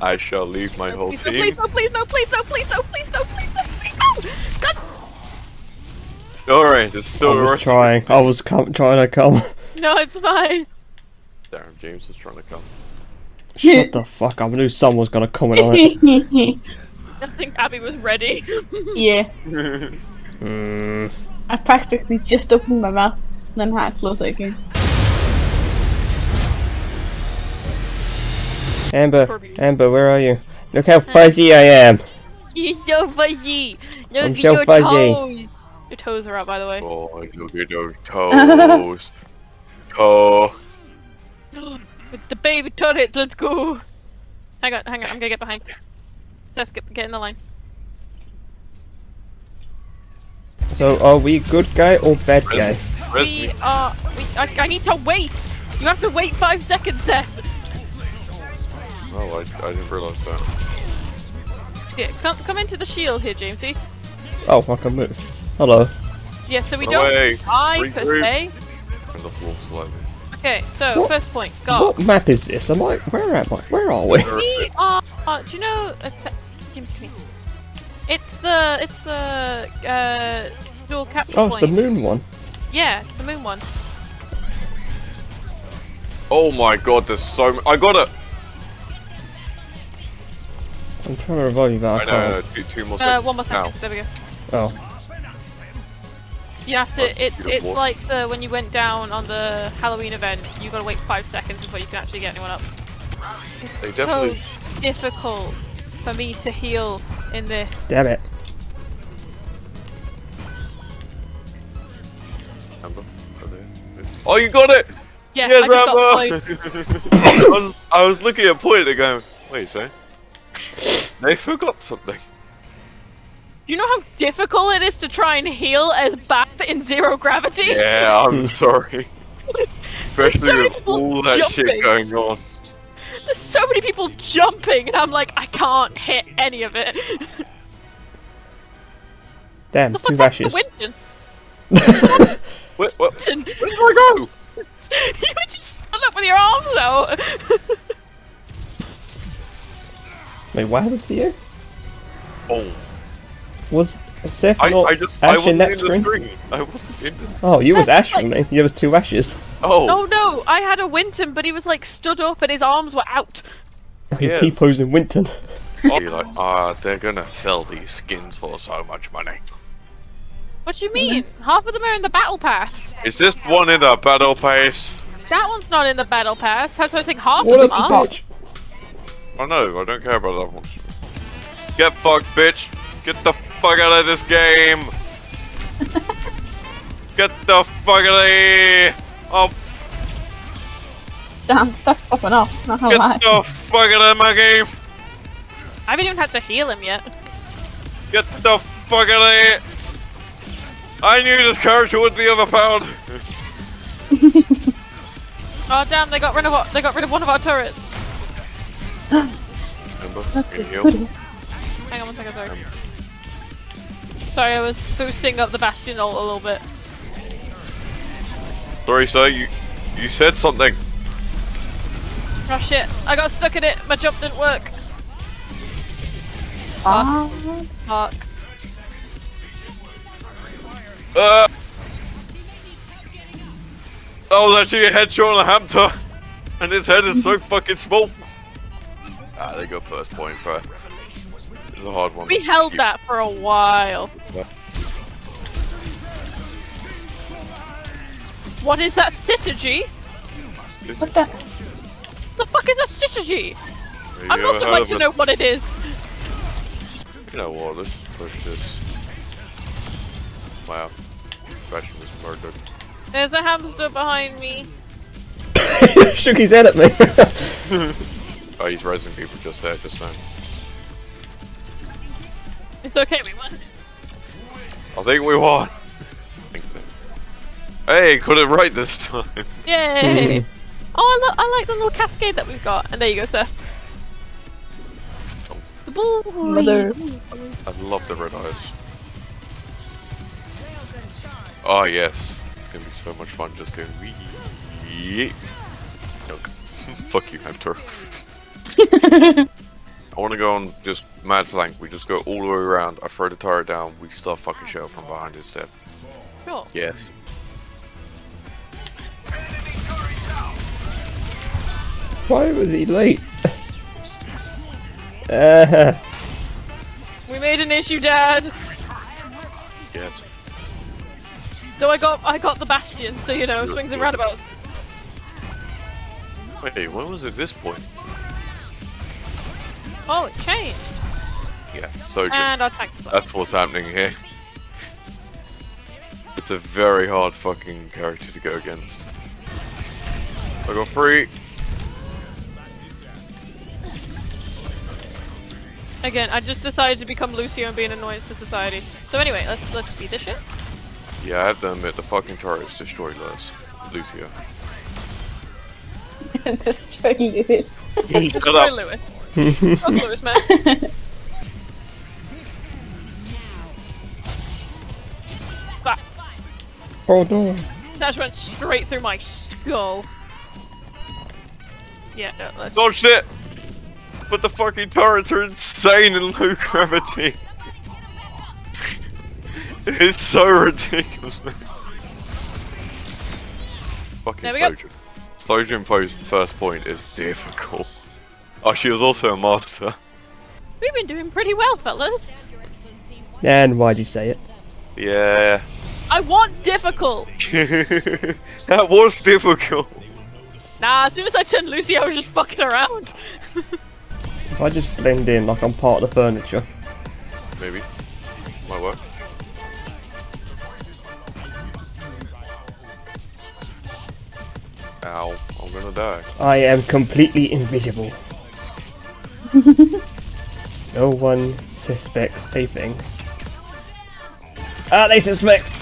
I shall leave my whole Please no, please no, please no, please no, please no, please no, please no, please no! God! Alright, it's still I was rest. trying. I was com- trying to come. No, it's fine. Damn, James is trying to come. Shut the fuck up. I knew someone was gonna comment on it. I think Abby was ready. yeah, Mm, I practically just opened my mouth and then had to close it again. Amber, Amber, where are you? Look how fuzzy I am. You're so fuzzy. Look I'm at so your fuzzy. toes. Your toes are out, by the way. Oh, look at those toes. Toe. With the baby turret, let's go. Hang on, hang on, I'm gonna get behind. Seth, get, get in the line. So, are we good guy or bad guy? We are. We, I, I need to wait. You have to wait five seconds, Seth. Oh, I, I didn't realize that. Yeah, come, come into the shield here, Jamesy. Oh, fuck, I can move. Hello. Yeah, so we Run don't away. die per se. And the floor slightly. Okay, so What- first point, go. What map is this? Am I? Where am I? Where are we? We are. Uh, do you know? It's, James, come here. It's the. It's the. Uh, dual capture Oh, it's point. the moon one. Yeah, it's the moon one. Oh my god, there's so m- I got it! Trying to revive you, but I I know, no, can't. two, two more Uh, one more second. Now. There we go. Oh. You have to. It's it's beautiful. like the when you went down on the Halloween event. You gotta wait five seconds before you can actually get anyone up. It's They so definitely- difficult for me to heal in this. Damn it. Amber, over there. Oh, you got it! Yeah, yes, I just got Rambo! I, was, I was looking at point and going, wait, say? They forgot something. You know how difficult it is to try and heal as BAP in zero gravity? Yeah, I'm sorry. Especially so many with people all that shit jumping. going on. There's so many people jumping, and I'm like, I can't hit any of it. Damn, the two fuck rashes. to Winston? Wait, what? Winston, Where did I go? you were just stood up with your arms out. Wait, what happened to you? Oh, Was Seth I, not I just I Ash wasn't in that in screen? the screen. I wasn't in the. Oh, you was Seth, Ash for me. There was two ashes. Oh, oh no, I had a Winston, but he was like stood up and his arms were out. Oh, he Yeah. T-posing Winston. oh. You're like, ah, they're gonna sell these skins for so much money. What do you mean? Half of them are in the battle pass. Is this one in the battle pass? That one's not in the battle pass. That's why I think half What of them up, are. you bitch? I know, I don't care about that one. Get fucked, bitch! Get the fuck out of this game! Get the fuck out of here! Oh, Damn, that's popping off. Not gonna get lie. the fuck out of my game! I haven't even had to heal him yet. Get the fuck out of here! I knew this character would be overpowered! Oh damn, they got rid of our, they got rid of one of our turrets. Remember? Can you heal? Goody. Hang on one second, sorry. Sorry, I was boosting up the Bastion ult a little bit. Sorry, sir, you you said something. Oh shit, I got stuck in it. My jump didn't work. Ah, Fuck. Uh, that was actually a headshot on a hamster, and his head is so fucking small. Ah, they go first point for. It's a hard one. We held You- that for a while. What is that synergy? what the? The fuck is a synergy? I'm you not ever so heard much of to know what it is. You know what? Let's just push this. Wow, Bastion was murdered. There's a hamster behind me. Shook his head at me. Oh, he's raising people just there, just saying. It's okay, we won. I think we won. I think. Hey, got it right this time. Yay! oh, I, lo- I like the little cascade that we've got. And there you go, Seth. The bull. Mother. I love the red eyes. Oh yes, it's gonna be so much fun just going wee. Yuck. Fuck you, Hunter. I want to go on just mad flank. We just go all the way around. I throw the turret down. We start fucking shit from behind instead. Sure. Yes. Why was he late? Uh, We made an issue, Dad. Yes. So I got I got the bastion, so you know, swings and roundabouts. Wait, when was it this point? Oh, it changed. Yeah. So And I tanked some. that's what's happening here. It's a very hard fucking character to go against. I got three. Again, I just decided to become Lucio and be an annoyance to society. So anyway, let's let's speed this shit. Yeah, I have to admit, the fucking turrets destroyed us. Lucio. Destroy Lewis. Destroy up. Lewis. Fuck Lewis, man. That, oh no. that went straight through my skull. Yeah, no, let's. Oh, Dodged it! But the fucking turrets are insane in low gravity. it's so ridiculous, man. Fucking There we go. Sojourn. Sojourn first point is difficult. Oh, she was also a master. We've been doing pretty well, fellas. And why'd you say it? Yeah. I want difficult. that was difficult. Nah, as soon as I turned Lucy, I was just fucking around. If I just blend in like I'm part of the furniture. Maybe. Might work. Ow. I'm gonna die. I am completely invisible. no one suspects a thing. Ah, they suspect!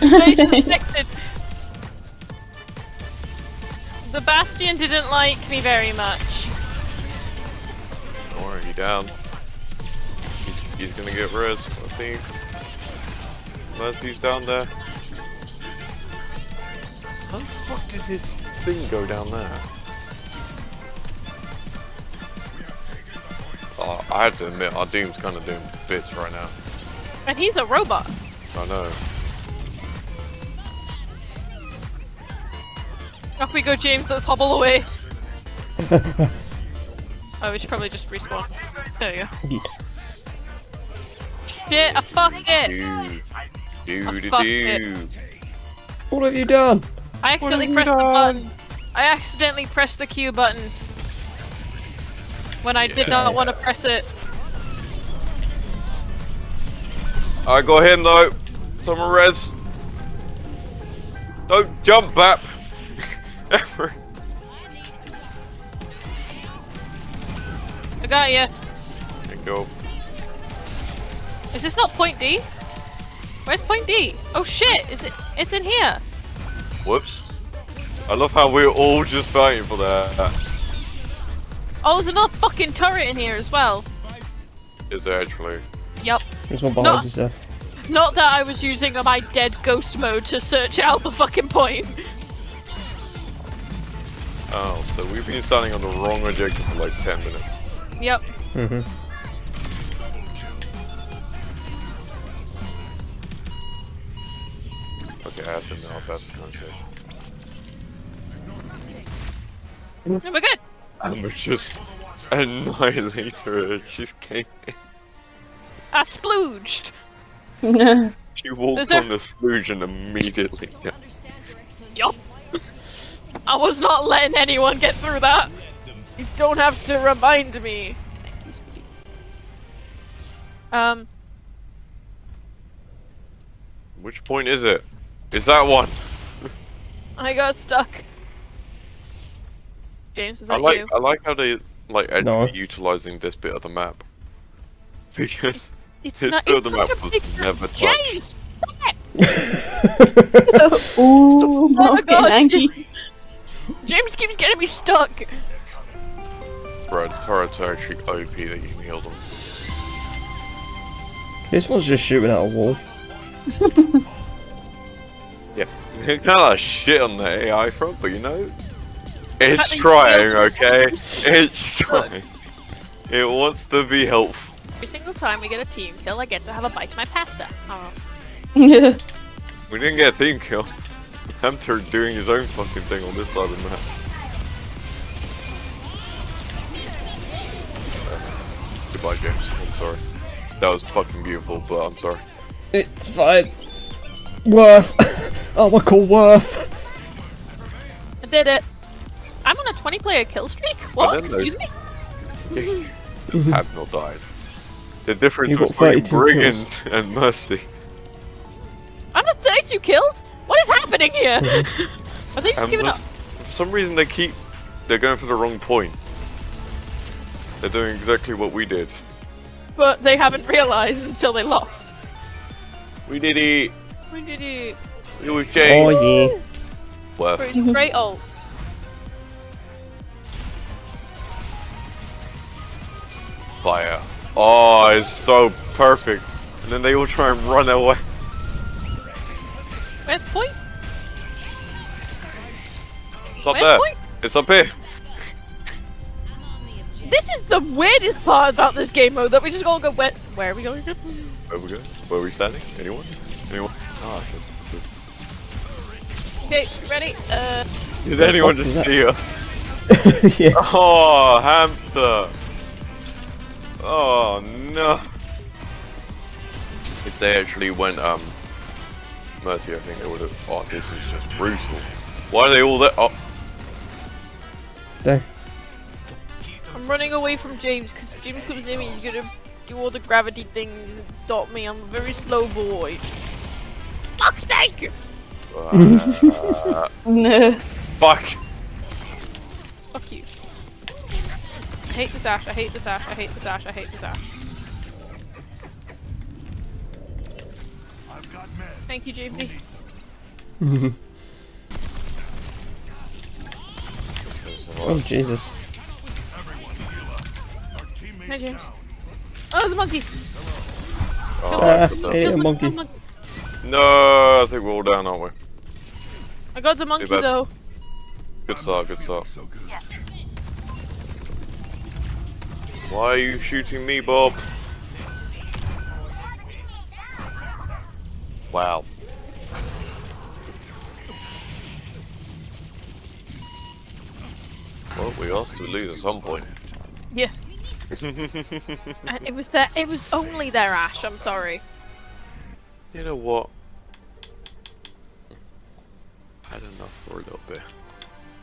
they suspected. The Bastion didn't like me very much. Don't worry, he down. He's, he's gonna get res, I think. Unless he's down there. How the fuck does his thing go down there? Oh, I have to admit, our Doom's kind of doing bits right now. And he's a robot. I know. Off we go, James. Let's hobble away. oh, we should probably just respawn. There you go. Shit, I fucked it. Dude. Dude, fucked dude. What have you done? I accidentally you pressed the button. I accidentally pressed the Q button when I did not want to press it. I got him though. Someone res. Don't jump, Bap. Ever. I got you. And go. Is this not point D? Where's point D? Oh shit! Is it? It's in here. Whoops. I love how we're all just fighting for that. Oh, there's another fucking turret in here as well. Is there actually? Yup. There's one behind No. you, Seth. Not that I was using my dead ghost mode to search out the fucking point. Oh, so we've been standing on the wrong objective for like 10 minutes. Yep. Mm-hmm. Okay, I have to know Bab's gonna say. We're good. And we're just annihilated her. She came in. I splooged. She walked there- on the splooge and immediately died. Yup. I was not letting anyone get through that. You don't have to remind me. Thank you, sweetie. Um, Which point is it? Is that one? I got stuck. James, was I like you? I like how they like are No. utilizing this bit of the map. Because It's this not. bit of the map was never touched. James. stop it! Ooh, Mark's Oh God. getting angry. James keeps getting me stuck. Bro, the turrets are actually OP that you can heal them. This one's just shooting at a wall. Yeah. kind of like shit on the AI front, but you know, it's trying, okay? It's trying. It wants to be helpful. Every single time we get a team kill, I get to have a bite of my pasta. Oh. Yeah. We didn't get a team kill. Hunter doing his own fucking thing on this side of the map. Goodbye, James. I'm sorry. That was fucking beautiful, but I'm sorry. It's fine. Worth. oh, my call Worth. I did it. I'm on a 20 player kill streak? What? didn't know. Excuse me? Have not died. The difference You got between 32 Brigand kills. and Mercy. I'm at 32 kills? What is happening here? Are they just And giving up? for some reason, they keep. They're going for the wrong point. They're doing exactly what we did. But they haven't realized until they lost. We did it. We did it. It was Jay. Oh, yeah. Worth. Great, great ult. Fire. Oh, it's so perfect. And then they all try and run away. Where's point? It's up Where's there. point? It's up here. This is the weirdest part about this game mode that we just all go, where, where are we going? Where are we go? Where are we standing? Anyone? Anyone? Ah, just, Okay, ready? Uh, Did anyone just see her? yeah. Oh, hamster. Oh no. If they actually went um Mercy, I think they would have. Oh, this is just brutal. Why are they all there? Oh, There. I'm running away from James because James comes near me. He's gonna do all the gravity things and stop me. I'm a very slow boy. Fuck's sake! uh, No. fuck. Fuck I hate this Ash. I hate this Ash. I hate this Ash. I hate this Ash. Thank you, Jamesy. oh, Jesus. Hi, James. Oh, there's oh, a monkey. Oh, good stuff. hey, a Kill the monkey. no, I think we're all down, aren't we? I got the monkey though. Good start, good start. Why are you shooting me, Bob? Wow. Well, we lost to lose at some point. Yes. Uh, it was their. It was only their Ash. I'm sorry. You know what? I had enough for a little bit.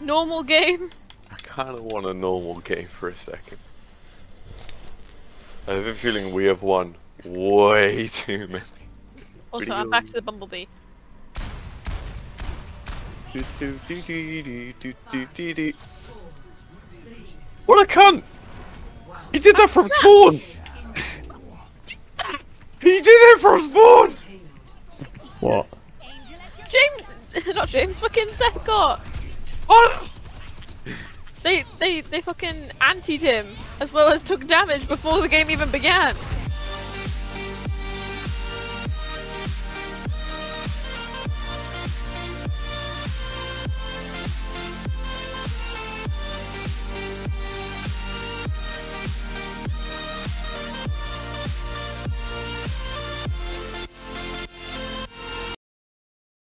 Normal game. I kind of want a normal game for a second. I have a feeling we have won way too many. Also, I'm back to the bumblebee. What a cunt! He did that from ah. spawn! He did it from spawn! What? James, not James. Fucking Seth got. What? Oh, They they fucking antied him as well as took damage before the game even began.